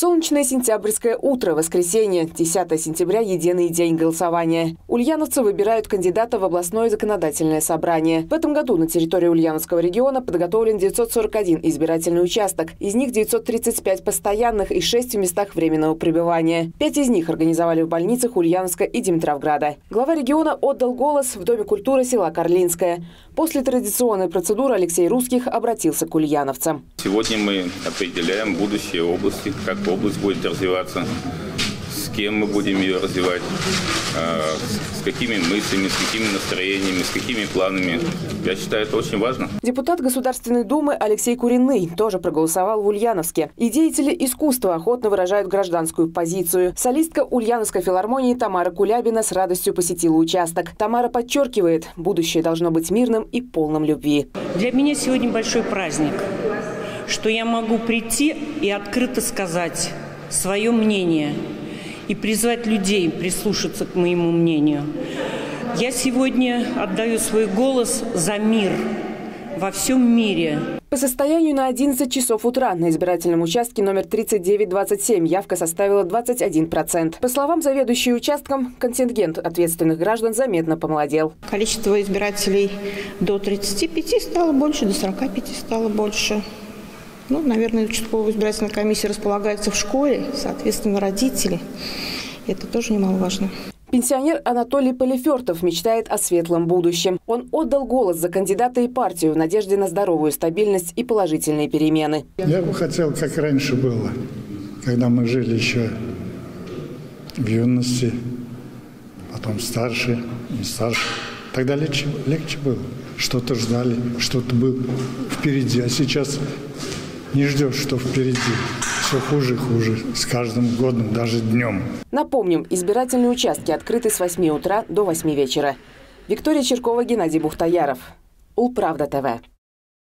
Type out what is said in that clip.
Солнечное сентябрьское утро, воскресенье, 10 сентября, единый день голосования. Ульяновцы выбирают кандидата в областное законодательное собрание. В этом году на территории Ульяновского региона подготовлен 941 избирательный участок. Из них 935 постоянных и 6 в местах временного пребывания. Пять из них организовали в больницах Ульяновска и Димитровграда. Глава региона отдал голос в Доме культуры села Карлинское. После традиционной процедуры Алексей Русских обратился к ульяновцам. Сегодня мы определяем будущее области, как область будет развиваться, с кем мы будем ее развивать, а, с какими мыслями, с какими настроениями, с какими планами. Я считаю, это очень важно. Депутат Государственной Думы Алексей Куриный тоже проголосовал в Ульяновске. И деятели искусства охотно выражают гражданскую позицию. Солистка Ульяновской филармонии Тамара Кулябина с радостью посетила участок. Тамара подчеркивает, будущее должно быть мирным и полным любви. Для меня сегодня большой праздник что я могу прийти и открыто сказать свое мнение и призвать людей прислушаться к моему мнению. Я сегодня отдаю свой голос за мир во всем мире. По состоянию на 11 часов утра на избирательном участке номер 3927 явка составила 21%. По словам заведующей участком, контингент ответственных граждан заметно помолодел. Количество избирателей до 35 стало больше, до 45 стало больше. Ну, наверное, участковая избирательная комиссия располагается в школе, соответственно, родители. Это тоже немаловажно. Пенсионер Анатолий Полифертов мечтает о светлом будущем. Он отдал голос за кандидата и партию в надежде на здоровую стабильность и положительные перемены. Я бы хотел, как раньше было, когда мы жили еще в юности, потом старше, не старше. Тогда легче, легче было. Что-то ждали, что-то было впереди. А сейчас не ждешь, что впереди. Все хуже и хуже с каждым годом, даже днем. Напомним, избирательные участки открыты с 8 утра до 8 вечера. Виктория Черкова, Геннадий Бухтаяров. Улправда ТВ.